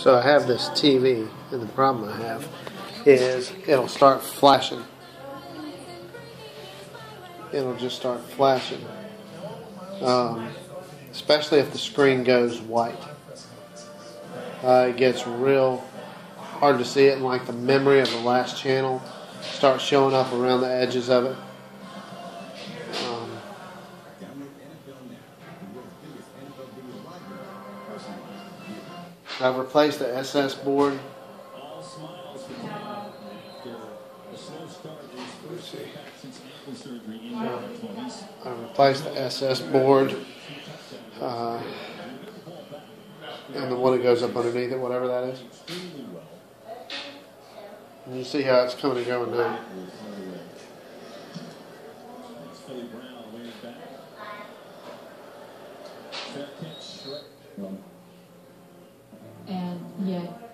So I have this TV, and the problem I have is it'll start flashing. It'll just start flashing, um, especially if the screen goes white. Uh, it gets real hard to see it, and like the memory of the last channel starts showing up around the edges of it. Um, I've replaced the SS board. I replaced the SS board. Uh, and the one that goes up underneath it, whatever that is. And you see how it's coming and going now. And yet,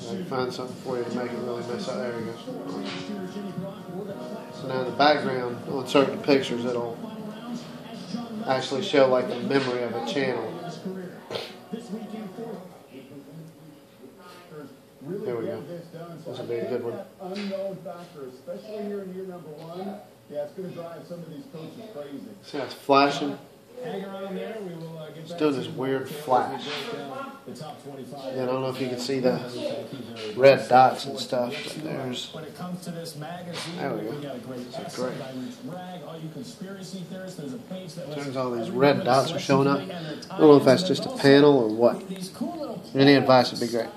I can find something for you to make it really mess up. There you go. So now in the background, on certain pictures, it'll actually show like the memory of a channel. There we go. This will be a good one. Unknown factor, especially here in year number one. Yeah, it's going to drive some of these coaches crazy. See how it's flashing? Hang around there. We will uh, get It's back doing this weird flash. The top 25. Yeah, I don't know if you can see the red dots and stuff, but there's. When it comes to this magazine, There we go. got a great That's great. Rag. All you conspiracy theorists, there's a page that Turns all these red dots are showing up. today and their I don't know if that's just a panel or what. these cool little Any advice would be great.